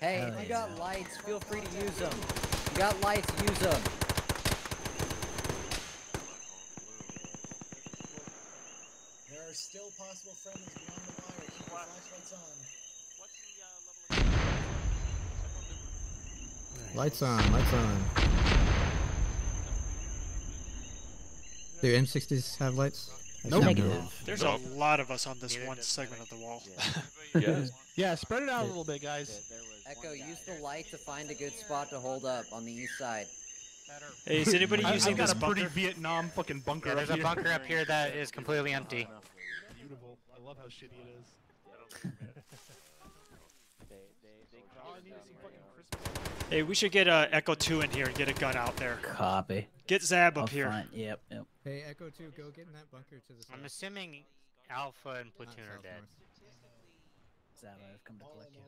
Hey, Hell if you yeah. got lights, feel free to use them. You got lights, use them. There are still possible friendlies beyond the wire. Keep your flashlights on. Lights on, lights on. Do M60s have lights? I Nope. Negative. There's a lot of us on this one segment of the wall. Yeah. Yeah, spread it out a little bit, guys. Echo, use the light to find a good spot to hold up on the east side. hey, is anybody I, using I've got this a pretty bunker? Vietnam fucking bunker Yeah, up there's a here. bunker up here that is completely empty. Beautiful. I love how shitty it is. Oh, I need to see fucking Christmas. Hey, we should get uh, Echo 2 in here and get a gun out there. Copy. Get Zab I'll up here. find- Yep, yep. Hey, Echo 2, go get in that bunker to the south. I'm assuming Alpha and Not Platoon are south, dead. north. Zab, I've come to collect you.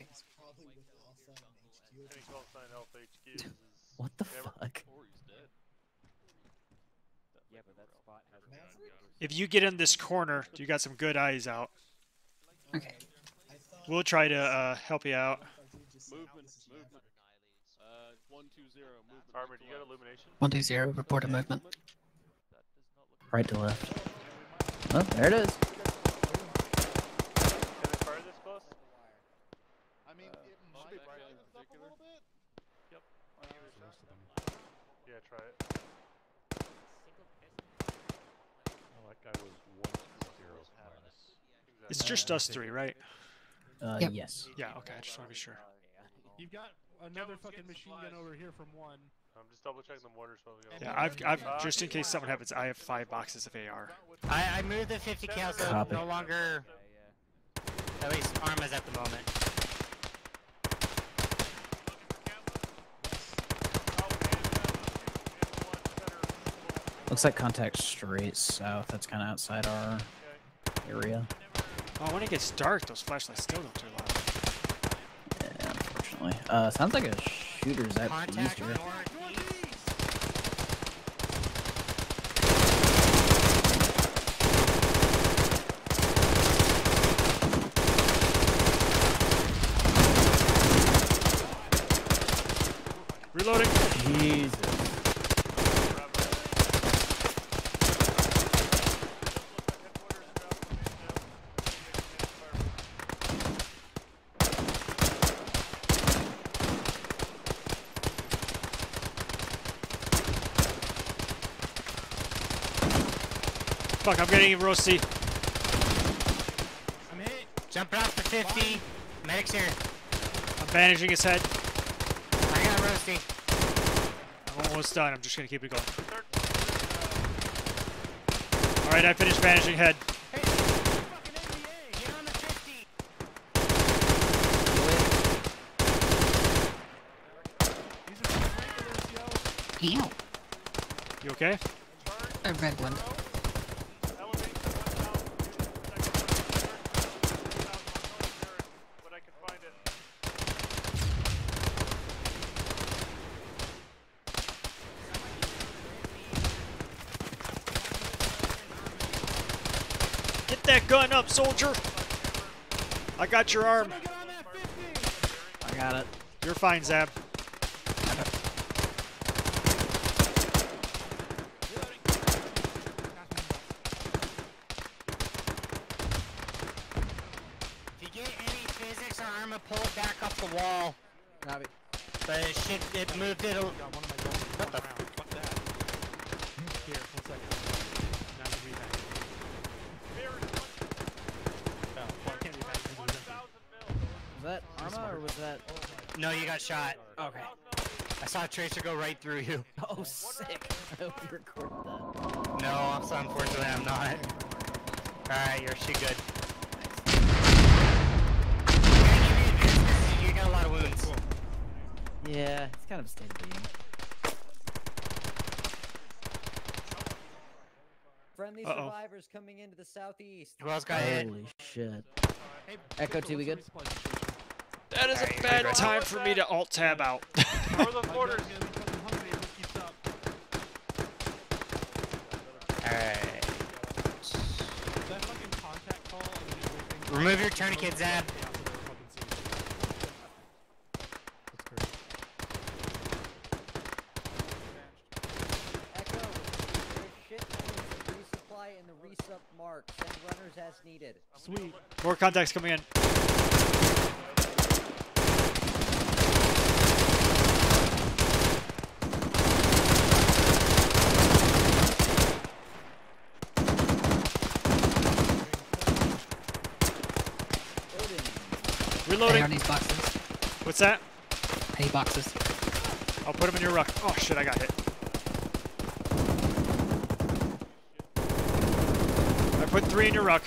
It's probably with Alpha and HQ. What the fuck? If you get in this corner, you got some good eyes out. Okay. I thought We'll try to uh, help you out. movement, movement. Uh, one two zero. Movement. Armor, do you got illumination? One two zero. Report a movement. Right to left. Oh, there it is. Can they fire this close? I mean, it might might brighten brighten up up a a little bit. Yep. Yeah, try it. Oh, that guy was one two zero minus. It's just us three, right? Uh, Yep. yes. Yeah, okay, I just want to be sure. You've got another fucking machine gun over here from one. I'm just double checking the mortars while we go. Yeah, I've, I've just in case something happens, I have five boxes of AR. I, I moved the 50 cal, so Copy. no longer. At least Arma's at the moment. Looks like contact straight south. That's kind of outside our area. Oh, when it gets dark, those flashlights still don't do a lot. Yeah, unfortunately. Uh, sounds like a shooter's at the east Contact here. Reloading. Jesus. Fuck, I'm getting roasty. I'm hit. Jumping off the 50. Medics here. I'm bandaging his head. I got Roasty. I'm almost done. I'm just gonna keep it going. All right, I finished bandaging head. Hey, fucking NBA. Get on the 50. These are just regulars, yo. Ew. You okay? A red one. But I can find it. Get that gun up, soldier. I got your arm. Get on that 50. I got it. You're fine, Zab. If you get any physics or Arma, pull it back up the wall. Copy. But it should, it moved it. A, Got one of my guns What the around. Fuck that. Here, one second. Now I'm gonna be back. Oh, well, I can't be back because of the- Was that Arma or was that? no, you got shot. Okay. I saw a tracer go right through you. Oh, sick. Oh, I hope you recorded that. No, I'm so unfortunately I'm not. Alright, you're she good. You got a lot of wounds. Yeah, it's kind of a state of being. Friendly Uh-oh. survivors coming into the southeast. Who else got hit? Holy shit. Hey, Echo two, we good? That is a bad time for me to alt-tab out. Remove your tourniquet, Zab. Sweet. More contacts coming in. Reloading. on these boxes. What's that? Hey, boxes. I'll put them in your ruck. Oh shit, I got hit. I put three in your ruck.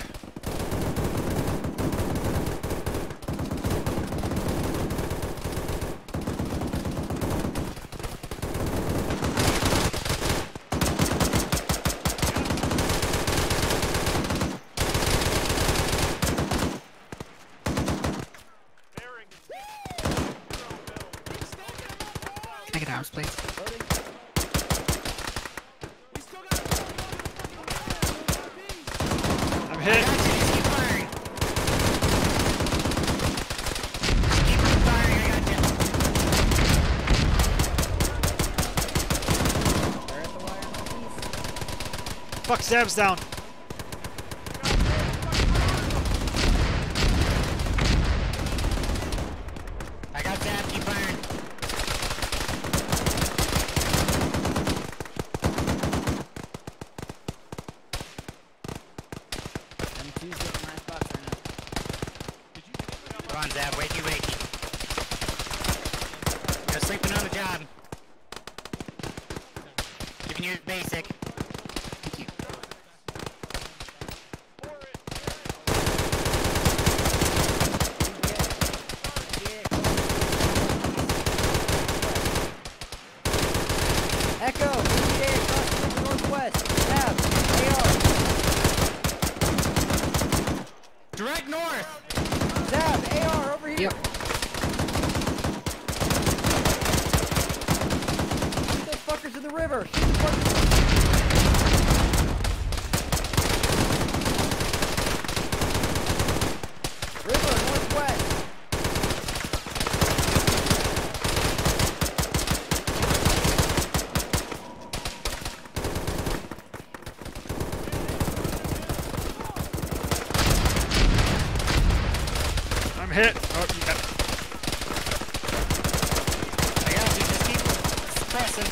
Can I get arms, please? I'm hit. Keep firing. Keep firing, I got you. They're at the wire. Fuck, Zab's down. I got that, keep firing. M2's getting nice spots right now. Come on, Zab, wakey wakey. You're sleeping on the job. Giving you basic. Thank you. Echo, ETA across the northwest. Tab, Direct north! AR. Tab, AR, over here. Yep. Shoot those fuckers in the river. Shoot the fuckers. River, northwest. I'm hit. Oh, you got I got you, just keep suppressing.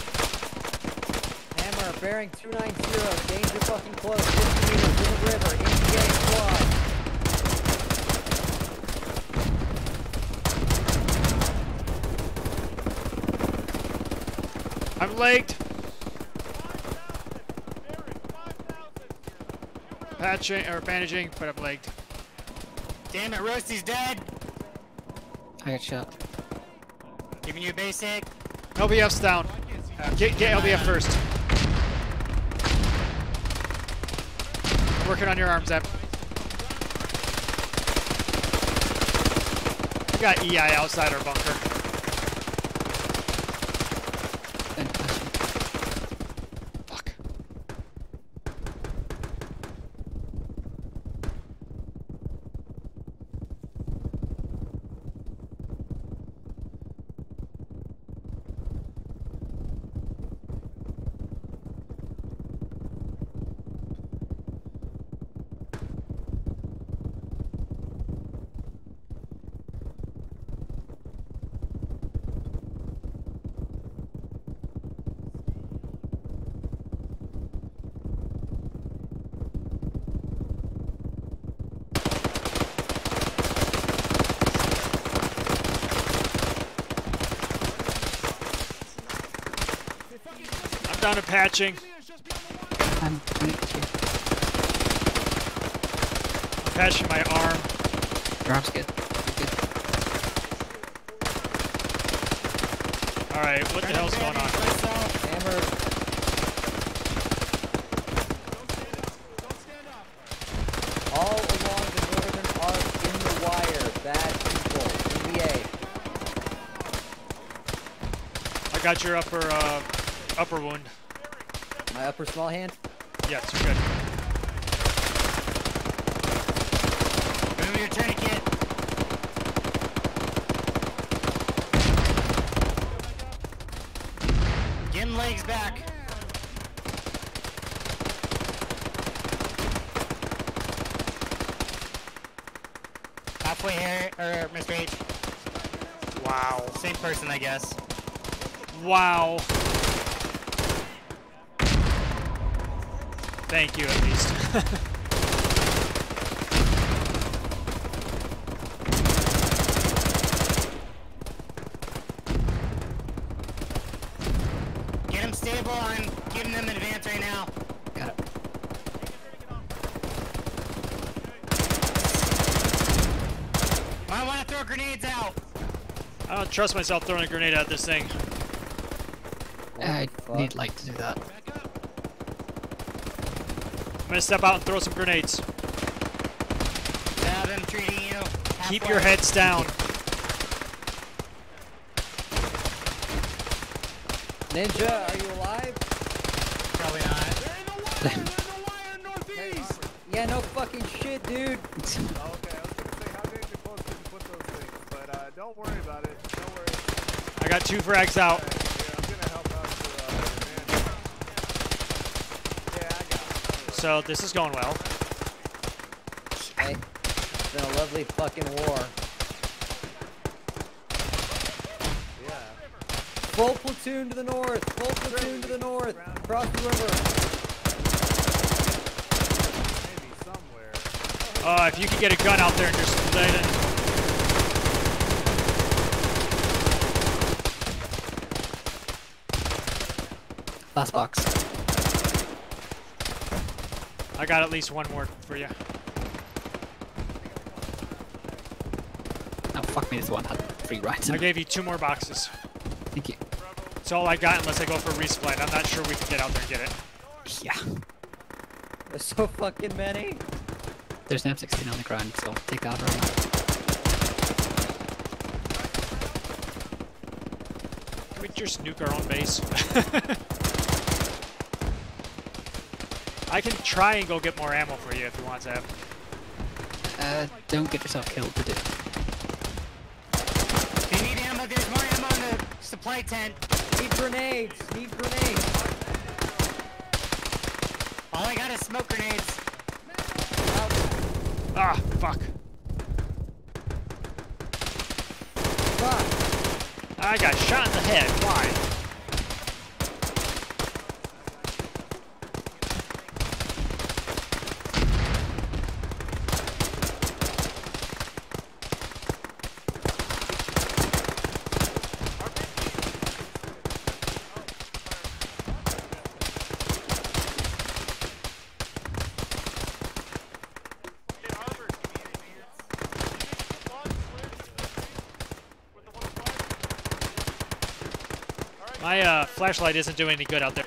Hammer, bearing 290. Danger fucking close. 50 meters in the river. ETA squad. I'm legged. Patching or bandaging, but I'm legged. Damn it, Rusty's dead. I got shot. Giving you a basic. LBF's down. Uh, get, get LBF first. I'm working on your arms, Zeb. We got EI outside our bunker. I'm to patching. I'm doing it too. I'm patching my arm. Your arm's good. Good. Alright, what the hell's going on? Hammer. All along the northern arc in the wire. Bad people. NBA. I got your upper uh, upper wound. My upper small hand. Yes, you're good. Move your tourniquet. Get him legs back. halfway here, or Mr. H. Wow. Same person, I guess. Wow. Thank you, at least. Get him stable. I'm giving them advance right now. Got it. Might want to throw grenades out. I don't trust myself throwing a grenade at this thing. I fuck? need light to do that. I'm gonna step out and throw some grenades. Have him treating you. Keep your heads down. Ninja, are you alive? Probably not. Yeah, no fucking shit, dude. Okay, I got two frags out. how did you both didn't put those things? But, uh, don't worry about it. Don't worry. I got two frags out. Yeah, I'm gonna help out your, uh, man. Yeah, I got it. So this is going well. Hey, it's been a lovely fucking war. Yeah. Full platoon to the north. Full platoon to the north. Across the river. Maybe somewhere. Uh, if you could get a gun out there and just let it. Last box. I got at least one more for you. Oh, fuck me, this one had three rides in I gave you two more boxes. Thank you. It's all I got unless I go for a resupply. and I'm not sure we can get out there and get it. Yeah. There's so fucking many. There's an M16 on the ground, so take that right now. Can we just nuke our own base? I can try and go get more ammo for you if you want to. Uh, don't get yourself killed to do. If you need ammo, there's more ammo in the supply tent. Need grenades. Need grenades. All I got is smoke grenades. Ah, fuck. Fuck. I got shot in the head. Why? My uh, flashlight isn't doing any good out there.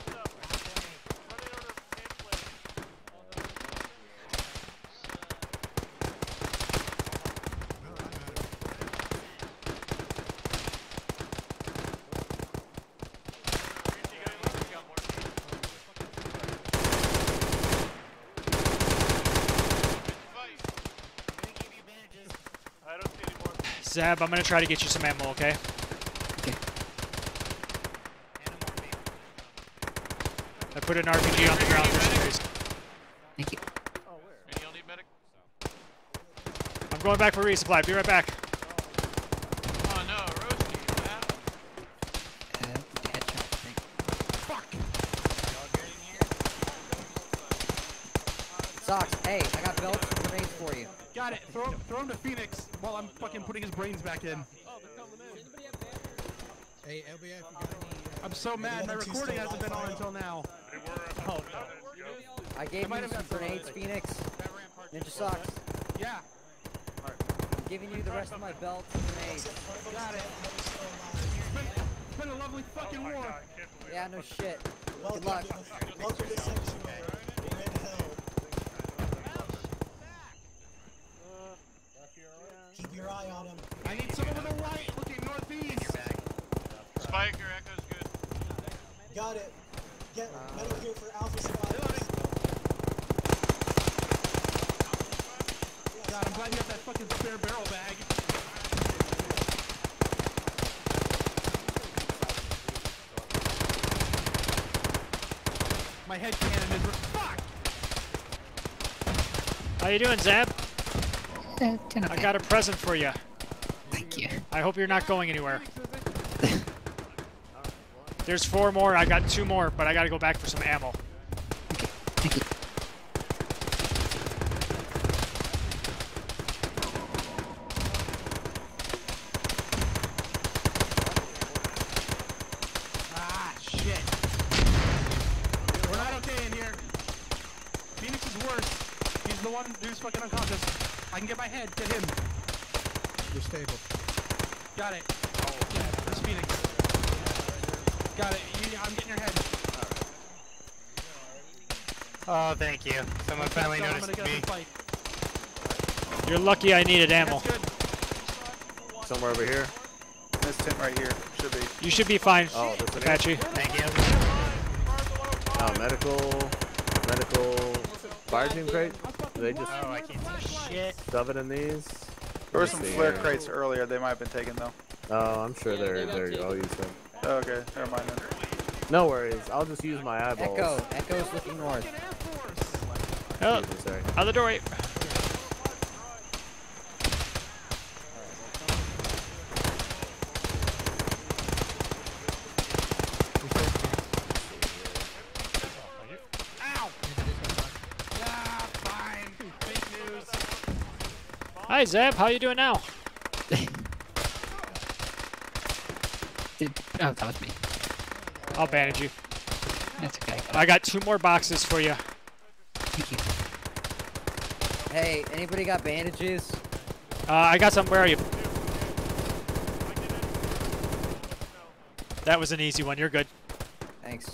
I don't see any more. Zab, I'm gonna try to get you some ammo? Okay. Put an RPG on the ground for some reason. Thank you. Any y'all? I'm going back for resupply. Be right back. Oh no, Roasty, man. Uh, headshot, I think. Socks. Hey, I got belts and grenades for you. Got it. Throw, throw him to Phoenix while I'm fucking putting his brains back in. Hey, LBF, you got any? Uh, I'm so mad. My recording hasn't been on until now. I gave might you some got some grenades, Phoenix. Ninja socks. Yeah. I'm giving you the rest of my belts and grenades. Got it. It's been, it's been a lovely fucking war. God, Yeah, no shit. Welcome Good luck. welcome to Sanctuary. We're in hell. Keep your eye on him. I need someone with a light looking northeast. Spike, your echo's good. Got it. Get medic here for Alpha survivors. God, I'm glad you have that fucking spare barrel bag. My head cannon is. Fuck! How you doing, Zab? Uh, 10, 10 I got a present for you. Thank you. I hope you're not going anywhere. There's four more. I got two more, but I gotta go back for some ammo. Thank you. Ah, shit. We're not okay in here. Phoenix is worse. He's the one who's fucking unconscious. I can get my head. Get him. You're stable. Got it. Yeah, there's Phoenix. Got it. You, I'm getting your head. Oh, thank you. Someone finally So noticed me. get up and fight. You're lucky I needed ammo. Somewhere over here. This tent right here should be. You should be fine, Oh, this one here. Apache. Thank you. Oh, medical, medical fire team crate. Do they just Oh, I can't see shit. shove it in these? There were some flare crates earlier. They might have been taken though. Oh, I'm sure they're they're. I'll use them. Oh, okay, never mind then. No worries. I'll just use my eyeballs. Echo. Echo's looking north. Oh, Excuse me, sorry. out the doorway. Hi Zeb, how you doing now? Oh, that was me. I'll bandage you. That's okay. I got two more boxes for you. Thank you. Hey, anybody got bandages? Uh, I got some. Where are you? That was an easy one. You're good. Thanks.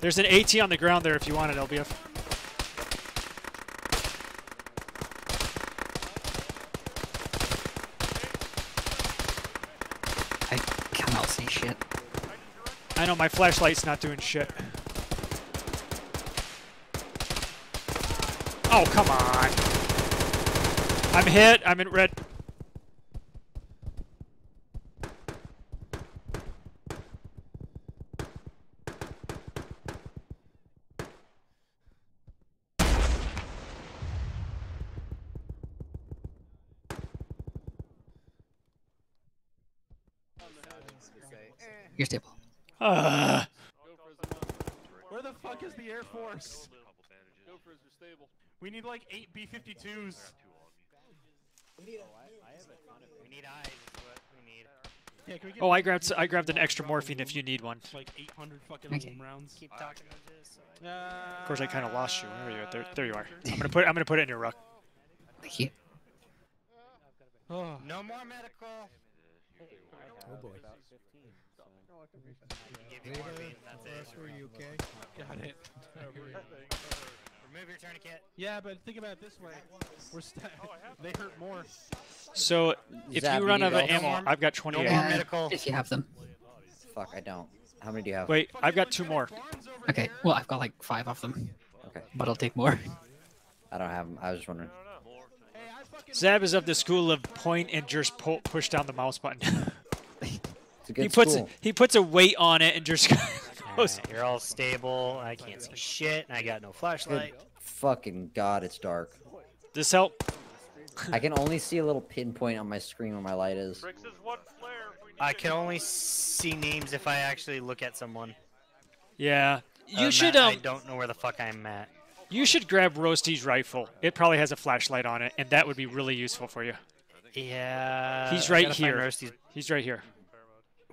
There's an AT on the ground there if you want it, LBF. I cannot see shit. I know my flashlight's not doing shit. Oh, come on. I'm hit. I'm in red. You're stable. Uh, Where the fuck is the Air Force? We need like eight B-52s. We need eyes. Is what we need. Yeah, can we get oh, I grabbed s- I grabbed an extra morphine if you need one. like 800 fucking Okay. rounds? Keep talking about this. Of course, I kind of lost you. Where are you? at? There, there you are. I'm gonna put I'm gonna put it in your ruck. Thank you. Oh, No more medical. Oh boy. Give you morphine. That's it. You okay? got it. Remove your tourniquet. Yeah, but think about it this way. We're st- they hurt more. So if Zap, you you run out of ammo, more- I've got no 28. more Uh, medical. If you have them. Fuck, I don't. How many do you have? Wait, I've got two more. Okay, well, I've got like five of them, Okay. but I'll take more. I don't have them. I was just wondering. Zab is of the school of point and just po- push down the mouse button. It's a good he puts school. he puts a weight on it and just goes. Alright, you're all stable. I can't see shit. And I got no Good flashlight. fucking god, it's dark. This help? I can only see a little pinpoint on my screen where my light is. I can only see names if I actually look at someone. Yeah. You Um, should I um don't know where the fuck I'm at. you should grab Roasty's rifle. It probably has a flashlight on it, and that would be really useful for you. Yeah. He's right here. Roasty's- He's right here.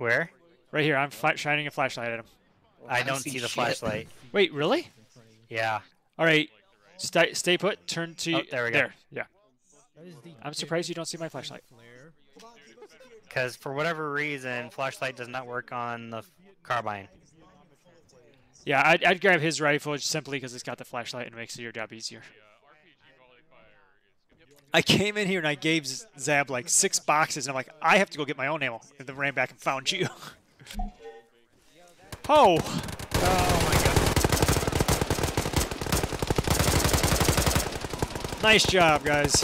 Where? Right here. I'm fla- shining a flashlight at him. I I don't see see the shit. flashlight. Wait, really? Yeah. All right. Stay stay put. Turn to Oh, there we go. There. Yeah. That is the I'm surprised you don't see my flashlight. Because for whatever reason, flashlight does not work on the carbine. Yeah, I'd, I'd grab his rifle simply because it's got the flashlight and makes your job easier. I came in here and I gave Zab like six boxes, and I'm like, I have to go get my own ammo, and then ran back and found you. oh. Oh my god. Nice job, guys.